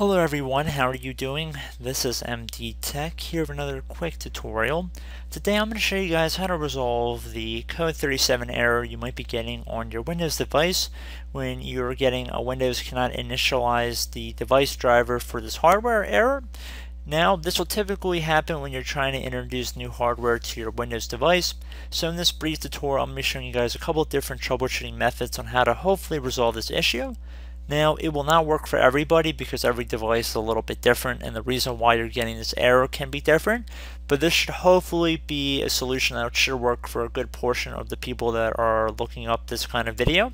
Hello everyone, how are you doing? This is MD Tech here with another quick tutorial. Today I'm going to show you guys how to resolve the code 37 error you might be getting on your Windows device when you're getting a Windows cannot initialize the device driver for this hardware error. Now this will typically happen when you're trying to introduce new hardware to your Windows device. So in this brief tutorial I'm going to be showing you guys a couple different troubleshooting methods on how to hopefully resolve this issue. Now, it will not work for everybody because every device is a little bit different and the reason why you're getting this error can be different, but this should hopefully be a solution that should work for a good portion of the people that are looking up this kind of video.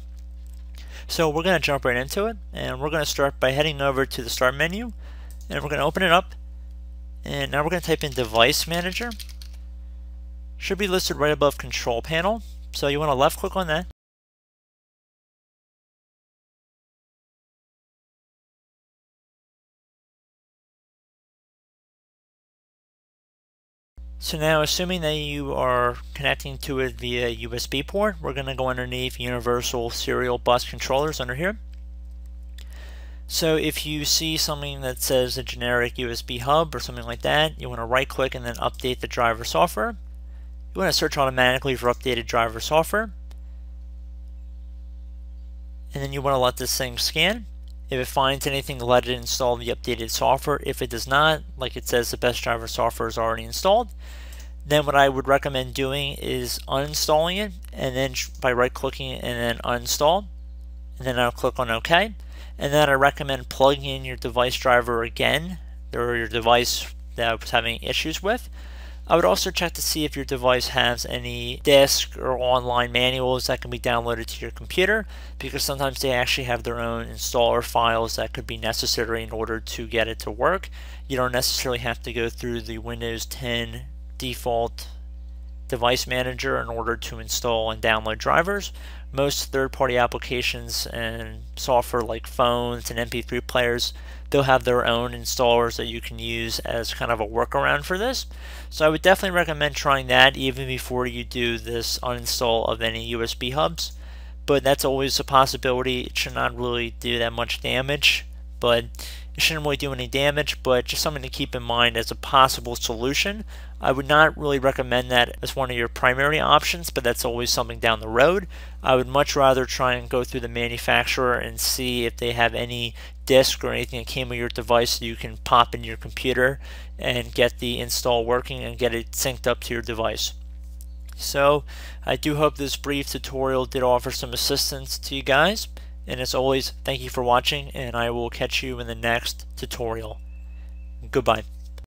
So we're going to jump right into it and we're going to start by heading over to the start menu and we're going to open it up and now we're going to type in device manager. Should be listed right above control panel. So you want to left click on that So now assuming that you are connecting to it via USB port, we're going to go underneath Universal Serial Bus Controllers under here. So if you see something that says a generic USB hub or something like that, you want to right click and then update the driver software. You want to search automatically for updated driver software. And then you want to let this thing scan. If it finds anything, let it install the updated software. If it does not, like it says the best driver software is already installed, then what I would recommend doing is uninstalling it and then by right clicking and then uninstall. And then I'll click on OK and then I recommend plugging in your device driver again or your device that I was having issues with I would also check to see if your device has any disk or online manuals that can be downloaded to your computer because sometimes they actually have their own installer files that could be necessary in order to get it to work. You don't necessarily have to go through the Windows 10 default device manager in order to install and download drivers. Most third-party applications and software like phones and MP3 players, they'll have their own installers that you can use as kind of a workaround for this. So I would definitely recommend trying that even before you do this uninstall of any USB hubs. But that's always a possibility. It should not really do that much damage, but it shouldn't really do any damage, but just something to keep in mind as a possible solution I would not really recommend that as one of your primary options, but that's always something down the road. I would much rather try and go through the manufacturer and see if they have any disk or anything that came with your device that you can pop in your computer and get the install working and get it synced up to your device. So I do hope this brief tutorial did offer some assistance to you guys. And as always, thank you for watching and I will catch you in the next tutorial. Goodbye.